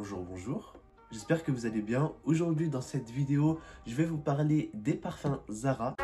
bonjour, bonjour. J'espère que vous allez bien. Aujourd'hui, dans cette vidéo, je vais vous parler des parfums Zara.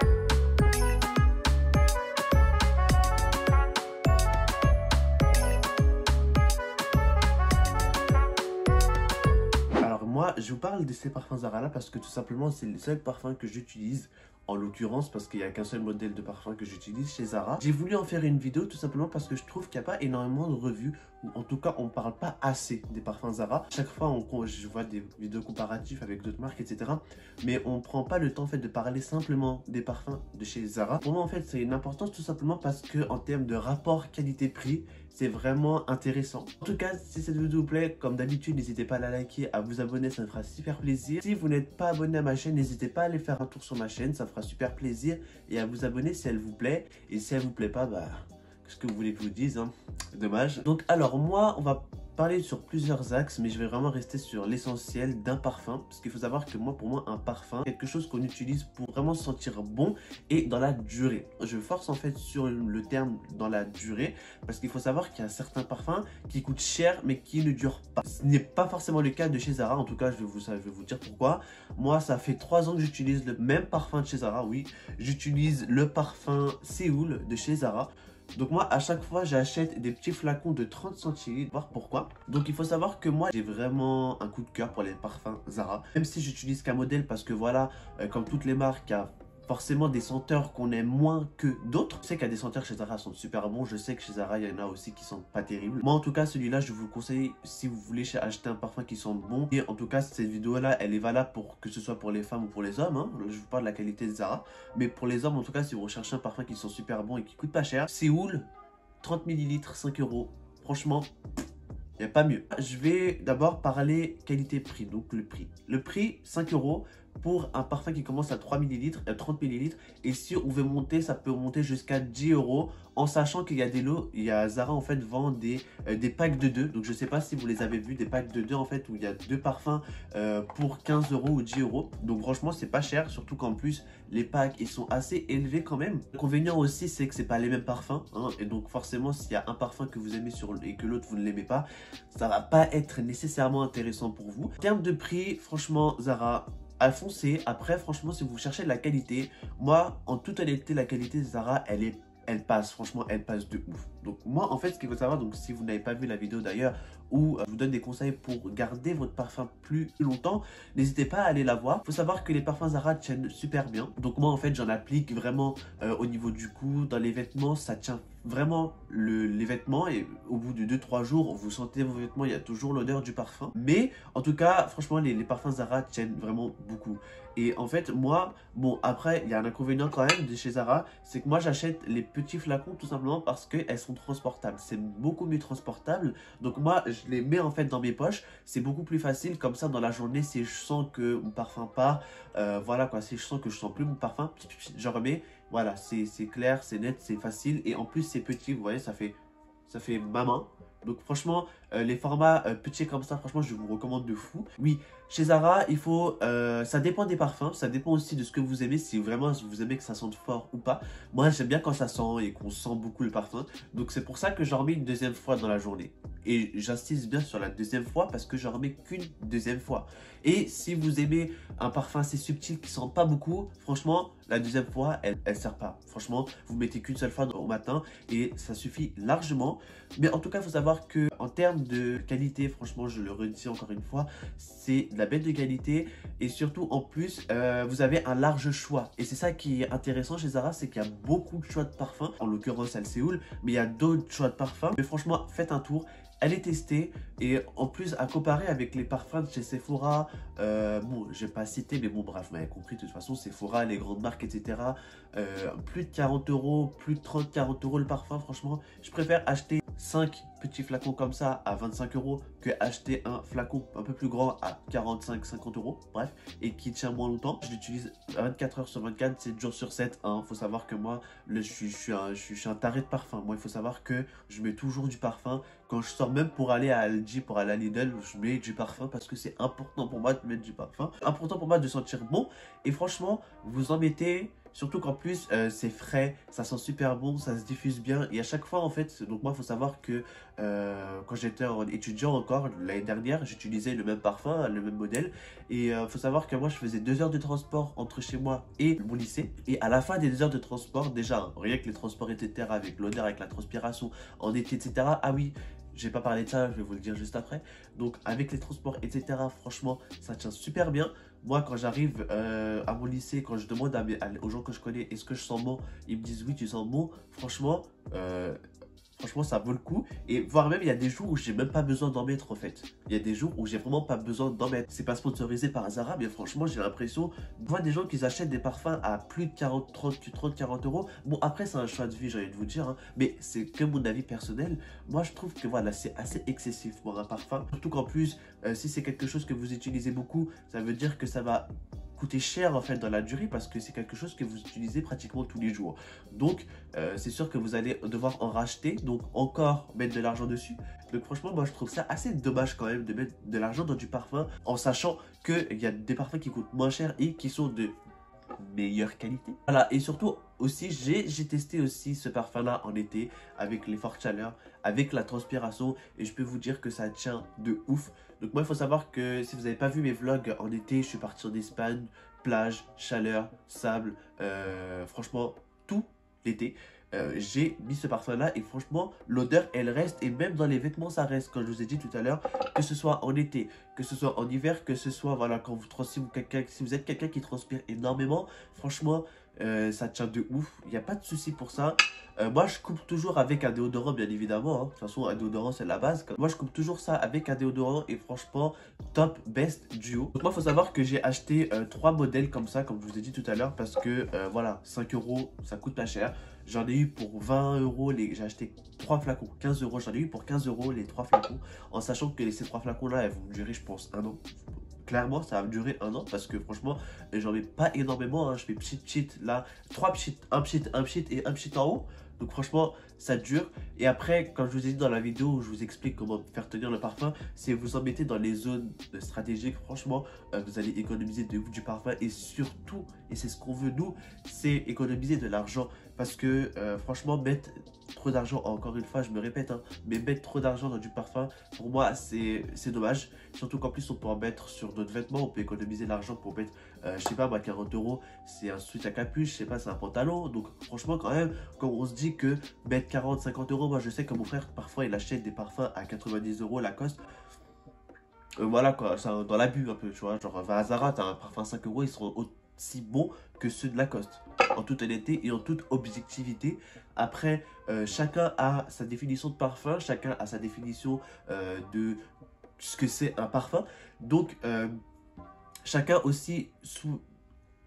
Alors moi, je vous parle de ces parfums Zara là parce que tout simplement, c'est le seul parfum que j'utilise en l'occurrence parce qu'il n'y a qu'un seul modèle de parfum que j'utilise chez Zara. J'ai voulu en faire une vidéo tout simplement parce que je trouve qu'il n'y a pas énormément de revues, ou en tout cas on ne parle pas assez des parfums Zara. Chaque fois on, je vois des vidéos comparatives avec d'autres marques, etc. Mais on ne prend pas le temps fait, de parler simplement des parfums de chez Zara. Pour moi en fait c'est une importance tout simplement parce que en termes de rapport qualité-prix, c'est vraiment intéressant. En tout cas, si cette vidéo vous plaît, comme d'habitude, n'hésitez pas à la liker, à vous abonner, ça me fera super plaisir. Si vous n'êtes pas abonné à ma chaîne, n'hésitez pas à aller faire un tour sur ma chaîne, ça fera super plaisir. Et à vous abonner si elle vous plaît. Et si elle vous plaît pas, bah, qu'est-ce que vous voulez que je vous dise, hein? Dommage. Donc alors, moi, on va parler sur plusieurs axes, mais je vais vraiment rester sur l'essentiel d'un parfum. Parce qu'il faut savoir que moi, pour moi, un parfum, quelque chose qu'on utilise pour vraiment se sentir bon et dans la durée. Je force en fait sur le terme dans la durée, parce qu'il faut savoir qu'il y a certains parfums qui coûtent cher, mais qui ne durent pas. Ce n'est pas forcément le cas de chez Zara, en tout cas, je vais vous, je vais vous dire pourquoi. Moi, ça fait trois ans que j'utilise le même parfum de chez Zara, oui. J'utilise le parfum Séoul de chez Zara. Donc moi, à chaque fois, j'achète des petits flacons de 30 centilitres, voir pourquoi. Donc il faut savoir que moi, j'ai vraiment un coup de cœur pour les parfums Zara. Même si j'utilise qu'un modèle parce que voilà, euh, comme toutes les marques, il a forcément des senteurs qu'on aime moins que d'autres. Je sais qu'il y a des senteurs chez Zara qui sont super bons. Je sais que chez Zara, il y en a aussi qui sont pas terribles. Moi, en tout cas, celui-là, je vous conseille si vous voulez acheter un parfum qui sent bon. Et en tout cas, cette vidéo-là, elle est valable pour que ce soit pour les femmes ou pour les hommes. Hein. Je vous parle de la qualité de Zara. Mais pour les hommes, en tout cas, si vous recherchez un parfum qui sent super bon et qui coûte pas cher, Séoul, 30 ml, 5 euros. Franchement, il n'y a pas mieux. Je vais d'abord parler qualité-prix, donc le prix. Le prix, 5 euros pour un parfum qui commence à 3 ml, 30 ml. Et si on veut monter, ça peut monter jusqu'à 10 euros. En sachant qu'il y a des lots, il y a Zara en fait vend des, euh, packs de 2. Donc je sais pas si vous les avez vus, des packs de 2 en fait où il y a deux parfums euh, pour 15 euros ou 10 euros. Donc franchement c'est pas cher, surtout qu'en plus les packs ils sont assez élevés quand même. L'inconvénient aussi c'est que c'est pas les mêmes parfums. Hein. et donc forcément s'il y a un parfum que vous aimez sur, et que l'autre vous ne l'aimez pas, ça va pas être nécessairement intéressant pour vous. En termes de prix, franchement Zara à foncer. Après, franchement, si vous cherchez de la qualité, moi, en toute honnêteté, la qualité de Zara, elle est elle passe, franchement, elle passe de ouf. Donc moi, en fait, ce qu'il faut savoir, donc si vous n'avez pas vu la vidéo d'ailleurs, où euh, je vous donne des conseils pour garder votre parfum plus longtemps, n'hésitez pas à aller la voir. Faut savoir que les parfums Zara tiennent super bien. Donc moi, en fait, j'en applique vraiment euh, au niveau du cou, dans les vêtements, ça tient vraiment les vêtements et au bout de 2-3 jours, vous sentez vos vêtements, il y a toujours l'odeur du parfum. Mais en tout cas, franchement, les, parfums Zara tiennent vraiment beaucoup. Et en fait, moi, bon, après, il y a un inconvénient quand même de chez Zara, c'est que moi, j'achète les petits flacons tout simplement parce qu'elles sont transportables. C'est beaucoup mieux transportable. Donc moi, je les mets en fait dans mes poches. C'est beaucoup plus facile comme ça dans la journée si je sens que mon parfum part. Euh, voilà quoi, si je sens que je sens plus mon parfum, je remets voilà, c'est clair, c'est net, c'est facile. Et en plus, c'est petit, vous voyez, ça fait, ça fait ma main. Donc franchement, euh, les formats euh, petits comme ça, franchement, je vous recommande de fou. Oui, chez Zara, il faut... Euh, ça dépend des parfums, ça dépend aussi de ce que vous aimez, si vraiment vous aimez que ça sente fort ou pas. Moi, j'aime bien quand ça sent et qu'on sent beaucoup le parfum. Donc c'est pour ça que j'en remets une deuxième fois dans la journée. Et j'insiste bien sur la deuxième fois parce que j'en remets qu'une deuxième fois. Et si vous aimez un parfum assez subtil qui sent pas beaucoup, franchement, la deuxième fois, elle, elle sert pas. Franchement, vous mettez qu'une seule fois au matin et ça suffit largement. Mais en tout cas, il faut savoir que en termes de qualité, franchement, je le redis encore une fois, c'est de la bête de qualité et surtout en plus, euh, vous avez un large choix. Et c'est ça qui est intéressant chez Zara, c'est qu'il y a beaucoup de choix de parfums. En l'occurrence, elle Séoul, mais il y a d'autres choix de parfums. Mais franchement, faites un tour elle est testée et en plus à comparer avec les parfums de chez Sephora, euh, bon, je vais pas citer, mais bon, bref, vous m'avez compris, de toute façon, Sephora, les grandes marques, etc. Euh, plus de 40 euros, plus de 30-40 euros le parfum, franchement, je préfère acheter 5 petits flacons comme ça à 25 euros que acheter un flacon un peu plus grand à 45-50 euros, bref, et qui tient moins longtemps. Je l'utilise 24 heures sur 24, 7 jours sur 7. Il hein. faut savoir que moi, je, suis, un, taré de parfum. Moi, il faut savoir que je mets toujours du parfum. Quand je sors même pour aller à Aldi, pour aller à Lidl, je mets du parfum parce que c'est important pour moi de mettre du parfum. Important pour moi de sentir bon. Et franchement, vous en mettez Surtout qu'en plus, euh, c'est frais, ça sent super bon, ça se diffuse bien. Et à chaque fois, en fait, donc moi, il faut savoir que euh, quand j'étais étudiant encore, l'année dernière, j'utilisais le même parfum, le même modèle. Et il euh, faut savoir que moi, je faisais deux heures de transport entre chez moi et mon lycée. Et à la fin des deux heures de transport, déjà, rien que les transports, etc., avec l'odeur, avec la transpiration, en été, etc. Ah oui, j'ai pas parlé de ça, je vais vous le dire juste après. Donc avec les transports, etc., franchement, ça tient super bien. Moi, quand j'arrive euh, à mon lycée, quand je demande aux gens que je connais, est-ce que je sens bon Ils me disent oui, tu sens bon. Franchement, euh, Franchement, ça vaut le coup. Et voire même, il y a des jours où j'ai même pas besoin d'en mettre, en fait. Il y a des jours où j'ai vraiment pas besoin d'en mettre. C'est pas sponsorisé par Zara, mais franchement, j'ai l'impression de voir des gens qui achètent des parfums à plus de 40, 30, 30 40 euros. Bon, après, c'est un choix de vie, j'ai envie de vous dire. Hein. mais c'est que mon avis personnel. Moi, je trouve que voilà, c'est assez excessif pour un parfum. Surtout qu'en plus, euh, si c'est quelque chose que vous utilisez beaucoup, ça veut dire que ça va coûter cher en fait dans la durée parce que c'est quelque chose que vous utilisez pratiquement tous les jours. Donc euh, c'est sûr que vous allez devoir en racheter, donc encore mettre de l'argent dessus. Donc franchement moi je trouve ça assez dommage quand même de mettre de l'argent dans du parfum en sachant qu'il y a des parfums qui coûtent moins cher et qui sont de meilleure qualité. Voilà, et surtout aussi, j'ai testé aussi ce parfum-là en été avec les fortes chaleurs, avec la transpiration, et je peux vous dire que ça tient de ouf. Donc moi, il faut savoir que si vous n'avez pas vu mes vlogs en été, je suis parti en Espagne, plage, chaleur, sable, euh, franchement, tout l'été. Euh, j'ai mis ce parfum là et franchement l'odeur elle reste et même dans les vêtements ça reste comme je vous ai dit tout à l'heure que ce soit en été que ce soit en hiver que ce soit voilà quand vous transpirez si vous êtes quelqu'un qui transpire énormément franchement euh, ça tient de ouf il n'y a pas de souci pour ça euh, moi je coupe toujours avec un déodorant bien évidemment hein. de toute façon un déodorant c'est la base moi je coupe toujours ça avec un déodorant et franchement top best duo donc moi faut savoir que j'ai acheté trois modèles comme ça comme je vous ai dit tout à l'heure parce que voilà 5 euros ça coûte pas cher J'en ai eu pour 20 euros, les... j'ai acheté 3 flacons, 15 euros. J'en ai eu pour 15 euros les 3 flacons, en sachant que ces 3 flacons-là, elles vont durer, je pense, un an. Clairement, ça va durer un an parce que franchement, j'en ai pas énormément. Hein. Je fais petit, petit, là, 3 pchit, un pchit, un pchit et un pchit en haut. Donc franchement, ça dure. Et après, comme je vous ai dit dans la vidéo où je vous explique comment faire tenir le parfum, si vous en mettez dans les zones stratégiques, franchement, euh, vous allez économiser du parfum. Et surtout, et c'est ce qu'on veut nous, c'est économiser de l'argent. Parce que euh, franchement, mettre trop d'argent, encore une fois, je me répète, hein, mais mettre trop d'argent dans du parfum, pour moi, c'est dommage. Surtout qu'en plus, on peut en mettre sur d'autres vêtements, on peut économiser l'argent pour mettre, euh, je sais pas, moi, 40 euros, c'est un sweat à capuche, je sais pas, c'est un pantalon. Donc, franchement, quand même, quand on se dit que mettre 40, 50 euros, moi, je sais que mon frère, parfois, il achète des parfums à 90 euros Lacoste. Euh, voilà, quoi, dans l'abus un peu, tu vois. Genre, va à Zara, t'as un parfum à 5 euros, ils seront aussi bons que ceux de Lacoste en toute honnêteté et en toute objectivité. Après, euh, chacun a sa définition de parfum, chacun a sa définition euh, de ce que c'est un parfum. Donc, euh, chacun aussi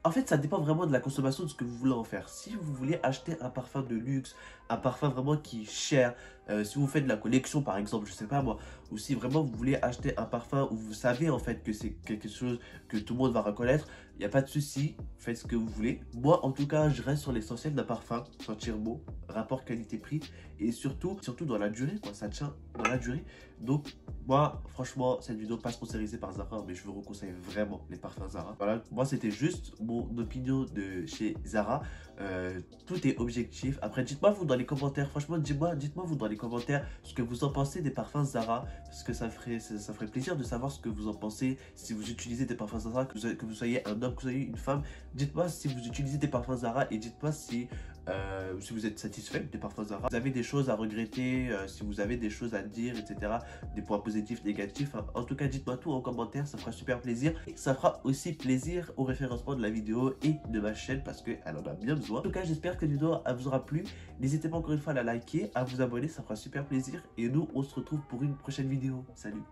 en fait, ça dépend vraiment de la consommation de ce que vous voulez en faire. Si vous voulez acheter un parfum de luxe, un parfum vraiment qui est cher, euh, si vous faites de la collection par exemple, je sais pas moi, ou si vraiment vous voulez acheter un parfum où vous savez en fait que c'est quelque chose que tout le monde va reconnaître, il n'y a pas de souci, faites ce que vous voulez. Moi en tout cas, je reste sur l'essentiel d'un parfum, sentir beau, rapport qualité-prix et surtout, surtout dans la durée, ça tient dans la durée. Donc moi, franchement, cette vidéo pas sponsorisée par Zara, mais je vous conseille vraiment les parfums Zara. Voilà, moi c'était juste mon opinion de chez Zara. Euh, tout est objectif. Après, dites-moi vous dans les commentaires, franchement, dites-moi dites vous dans les commentaires ce que vous en pensez des parfums Zara, parce que ça ferait, ça, ferait plaisir de savoir ce que vous en pensez. Si vous utilisez des parfums Zara, que vous, que vous soyez un homme, que vous soyez une femme, dites-moi si vous utilisez des parfums Zara et dites-moi si euh, si vous êtes satisfait des parfums Zara. Vous avez des choses à regretter, euh, si vous avez des choses à dire, etc. Des points positifs, négatifs. Hein. En tout cas, dites-moi tout en commentaire, ça fera super plaisir. Et ça fera aussi plaisir au référencement de la vidéo et de ma chaîne parce qu'elle en a bien besoin. En tout cas, j'espère que la vidéo vous aura plu. N'hésitez pas encore une fois à la liker, à vous abonner, ça fera super plaisir. Et nous, on se retrouve pour une prochaine vidéo. Salut